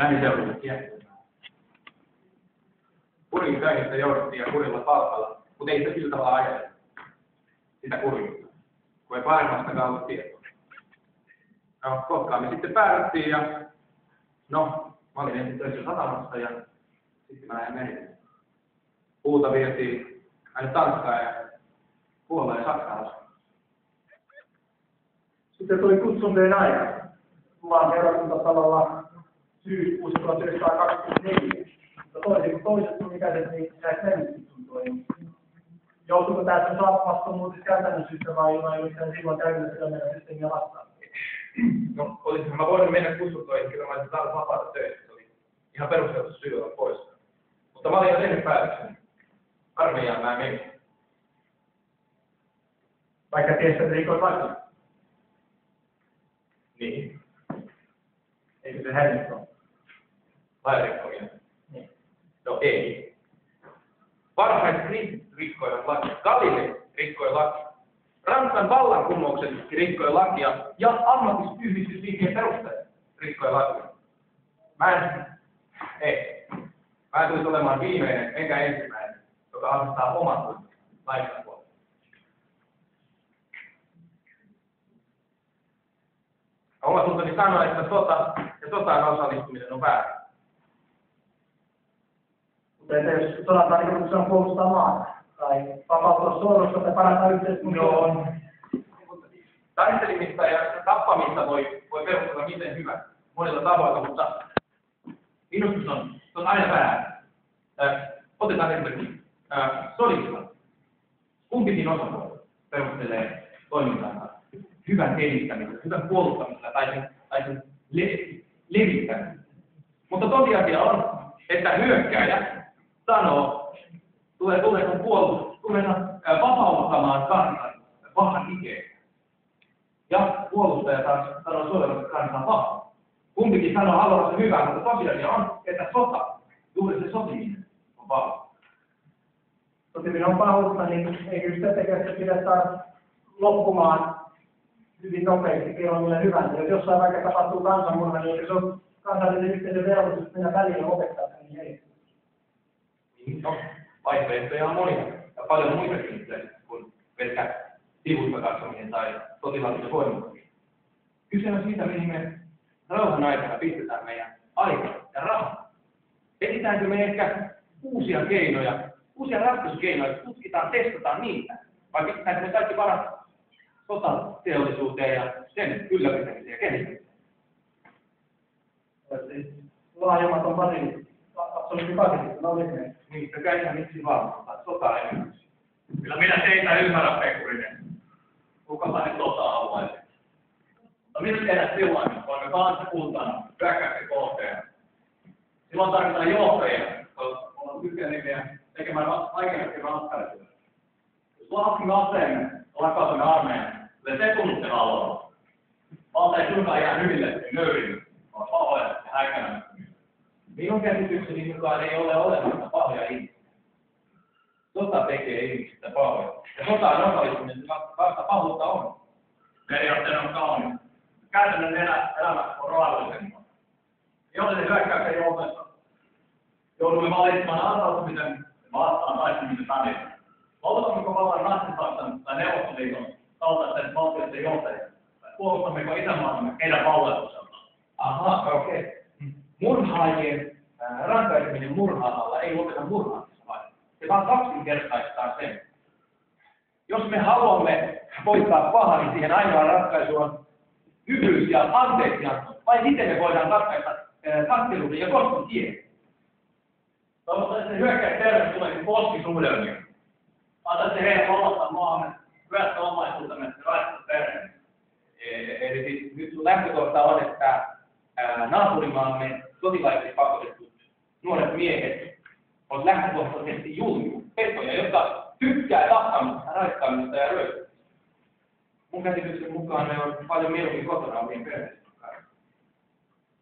lähiseudulle kiertämään. Kurin käynnistä jouduttiin ja kurilla palkalla, mutta ei se sillä tavalla ajatella sitä kurjuutta, kun ei paremmastakaan ollut tietoa. No, Kotkaan me sitten päädyttiin ja no, mä olin ensin töissä satamassa ja sitten mä lähdin menemään. Puuta vietiin aina Tanskaan ja Puolaan ja Saksaan. Sitten tuli kutsuntojen aika. Maan seurakuntatalolla syyskuussa 1924. Mutta toisin kuin toiset sun ikäiset, niin sä et mennyt kutsuntoihin. Joutuiko tämä sun vastuumuutis käytännön syystä vai oliko se silloin käytännössä meidän systeemiä vastaan? No, olisinhan mä voinut mennä kutsuntoihin, kyllä mä olisin saanut vapaata töistä. Se oli ihan perusteltu syy olla pois. Mutta mä olin jo tehnyt päätöksen. Armeijaan mä menin. Vaikka tiesit, että rikot lakia. Niin, Eikö se häirinyt ole? Lairikkominen. Niin. No ei. Parhaat kristit rikkoivat lakia. Galile rikkoi lakia. Ranskan vallankumouksen rikkoi lakia ja ammattiyhdistysliikkeen perusteet rikkoi lakia. Mä en, ei. Mä en tulisi olemaan viimeinen enkä ensimmäinen, joka asettaa oman puolelle. Oma tuntoni sanoi, että sota ja sotaan osallistuminen on väärin. Mutta entä jos sodan tarkoituksena on puolustaa maata? Tai vapautua sorrosta tai parantaa yhteiskuntaa? Joo. Taistelimista ja tappamista voi, voi perustella miten hyvä monilla tavoilla, mutta se on, se on aina väärin. Äh, otetaan esimerkiksi äh, sodissa. Kumpikin osapuoli perustelee toimintansa hyvän kehittämisellä, hyvän puolustamisella tai sen, tai sen le, levittämisellä. Mutta tosiasia on, että hyökkääjä sanoo, tulee, tulee sun puolustus, tulee äh, vapauttamaan kansan pahan ikeen. Ja puolustaja taas sanoo suojelevasti kansan pahan. Kumpikin sanoo haluavansa hyvää, mutta tosiasia on, että sota, juuri se sotiminen on paha. Sotiminen on pahuutta, niin eikö sitä tekee pidä taas loppumaan hyvin nopeasti milloin millä hyvänsä. Jos jossain vaikka tapahtuu kansanmurha, niin se ole kansallinen yhteisön velvollisuus mennä väliin ja opettaa sen niin ei. Niin, no, vaihtoehtoja on monia ja paljon muitakin kuin pelkkä sivusta katsominen tai sotilaallinen voimakkuus. Kyse on siitä, mihin me rauhan aikana pistetään meidän aika ja rahaa. Etsitäänkö me ehkä uusia keinoja, uusia ratkaisukeinoja, tutkitaan, testataan niitä, vai pistetäänkö me kaikki varat sotateollisuuteen ja sen ylläpitämiseen ja kehittämiseen? Laajemmaton paneeli, absoluutti paneeli, no. Niistä vaan, mutta sota ei. Kyllä minä teitä ymmärrän, Pekurinen. Kukapa nyt tota haluaisi. No mitä tehdä silloin, kun olemme kansakuntana hyökkäyksen kohteena? Silloin tarvitaan johtajia, jotka ovat kykeneviä tekemään vaikeampia ratkaisuja. Jos laskimme aseemme, lakkautamme armeijan, kyllä se tunnutte aloilla. Valta ei suinkaan jää hyville nöyrille, vaan pahoja ja häikäilemättömiä. Minun käsitykseni mukaan ei ole olemassa pahoja ihmisiä. Sota tekee ihmisistä pahoja. Ja sotaan osallistuminen vasta pahuutta on. Periaatteena on kaunis. Käytännön elä, elämä on raadoisempaa. Jollaisen hyökkäyksen joutuessa joudumme valitsemaan antautumisen vastaan taistumisen välillä. Valtammeko vallan Natsi-Saksan tai Neuvostoliiton kaltaisten valtioiden johtajia? Vai puolustammeko isänmaatamme heidän palvelukseltaan? Aha, okei. Okay. Murhaajien rankaiseminen murhaamalla ei lopeta murhaamista vai? Se vaan kaksinkertaistaa sen. Jos me haluamme voittaa pahaa, niin siihen ainoa ratkaisu on hyvyys ja anteeksianto. Vai miten me voidaan ratkaista katkeruuden ja koston tie? Toivottavasti hyökkäys tervetulleeksi poskisuhdelmiin. Antaisi heidän vallata maamme, hyöstä omaisuutemme ja raistaa perheen. Eli siis nyt sun lähtökohta on, että naapurimaamme sotilaiksi pakotetut nuoret miehet on lähtökohtaisesti julmia, petoja, jotka tykkää tappamista, raiskaamista ja ryöstämistä. Mun käsityksen mukaan ne on paljon mieluummin kotona omien perheensä kanssa.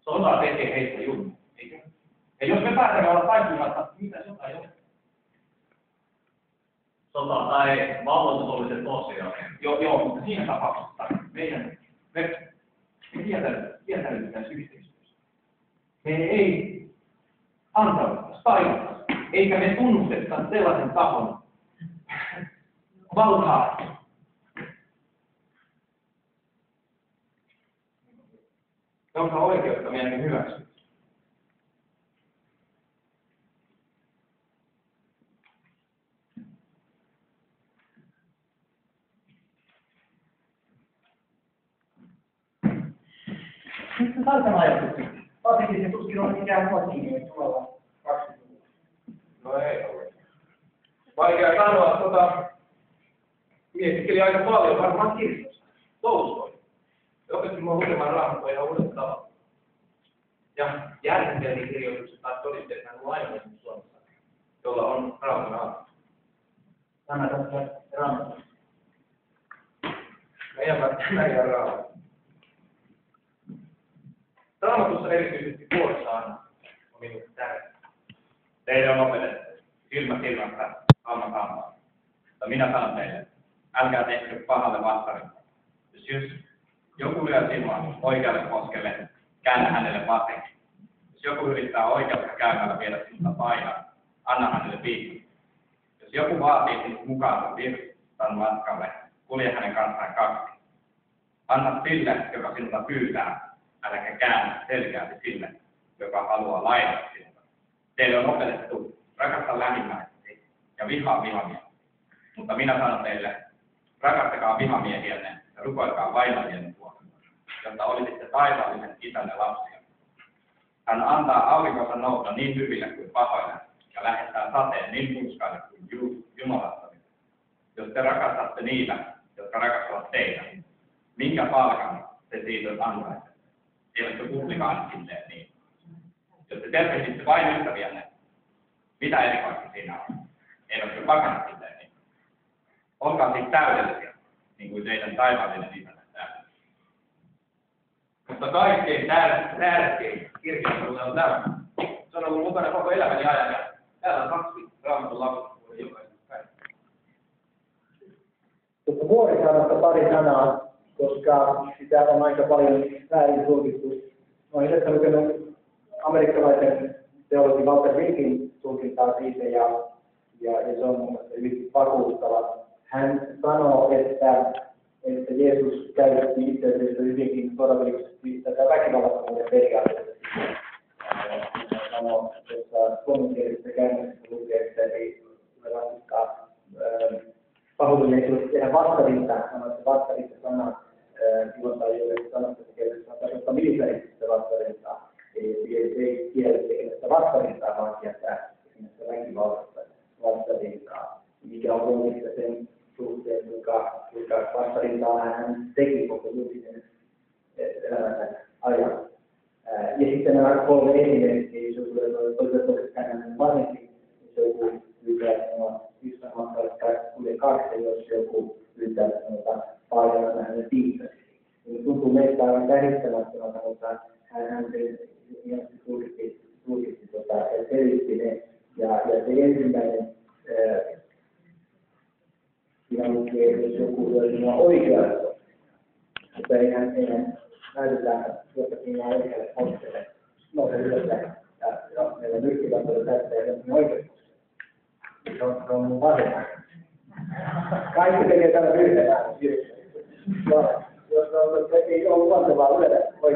Sota tekee heistä julmia, eikö? Ja jos me päätämme olla taistelematta, mitä sota ole? Sota tai se tosiaan. Joo, joo, mutta siinä tapauksessa meidän, me, me kieltäydytään yhteistyössä. Me ei antauduttaisi, taivuttaisi, eikä me tunnustettaisi sellaisen tahon valtaa. Jonka oikeutta meidän hyväksyy. Nyt se saatana ajatus. Varsinkin se tuskin on mikään muotiin tuolla 20 No ei ole. Vaikea sanoa, tota, mietiskeli aika paljon, varmaan kirjoista, Tolstoi. Se opetti mua lukemaan raamattua ihan uudella tavalla. Ja Järventelin kirjoitukset taas todisteet, hän on ainoa Suomessa, jolla on raamatun aamu. Tämä tässä raamatussa. Meidän meidän raamattu. Raamatussa erityisesti vuorosaana on minulle tärkeä. Teille on opetettu silmä silmästä, hamma hammaa. Mutta minä sanon teille, älkää tehkö pahalle vastarintaa. Jos, jos joku lyö sinua oikealle poskelle, käännä hänelle vasenkin. Jos joku yrittää oikealta käymällä viedä sinulta painan, anna hänelle viikon. Jos joku vaatii sinut mukaansa virstan matkalle, kulje hänen kanssaan kaksi. Anna sille, joka sinulta pyytää, äläkä käännä selkääsi sille, joka haluaa lainata sinulta. Teille on opetettu rakasta lähimmäisesti ja vihaa vihamia. Mutta minä sanon teille, rakastakaa vihamiehiänne ja rukoilkaa vainoajienne puolesta, jotta olisitte taivaallisen isänne lapsia. Hän antaa aurinkonsa nousta niin hyville kuin pahoille ja lähettää sateen niin hurskaille kuin ju- jumalattomille. Jos te rakastatte niitä, jotka rakastavat teitä, minkä palkan te siitä ansaitsette? Eivätkö publikaanitkin tee niin? Jos te tervehditte vain ystäviänne, mitä erikoista siinä on? Eivätkö pakanatkin tee niin? Olkaa siis täydellisiä, niin kuin teidän taivaallinen isänne täydellinen. Mutta kaikkein tär- tärkein kirjoitus on tämä. Se on ollut mukana koko elämäni ajan ja täällä on kaksi raamatun jokaisen päivän. Tuosta vuorisanasta pari sanaa, koska sitä on aika paljon väärin tulkittu. Olen itse lukenut amerikkalaisen teologi Walter Winkin tulkintaa siitä ja, ja, ja se on mun mielestä hyvin vakuuttava. Hän sanoo, että, että Jeesus käytti itse asiassa hyvinkin todellisesti tätä väkivallattomuuden periaatteesta. Hän sanoo, että suomenkielisessä käännöksessä lukee, että ei ei tule tehdä vastarintaa, että vastarinta sana tai tekemässä on tarkoittaa militaarista vastarintaa. Ei, kiellä tekemässä vastarintaa, vaan kieltää tekemässä väkivallasta vastarintaa. Mikä on loogista sen suhteen, kuinka, kuinka vastarintaa hän teki koko julkisen elämänsä ajan. Ja sitten nämä kolme esimerkkiä, jos joku toisaalta käydään vanhempi, se joku pyytää sanoa yhtä matkalle kulje kaksi, jos joku pyytää sanotaan paljon piikkasi. Niin tuntuu meistä aivan käsittämättömältä, mutta hän, hän hienosti tulkitti, tulkitti tota, ja selitti ne. Ja, ja se ensimmäinen, siinä lukee, jos joku lyö sinua oikealle, mutta eihän, eihän näytetään jotakin oikealle poskelle. No se ylös ja, ja meillä nyrkkivät tästä ja jotakin oikealle se on, se on mun vasen. Kaikki tekee tällä Nós vamos fazer aqui, eu vou fazer uma hora, vai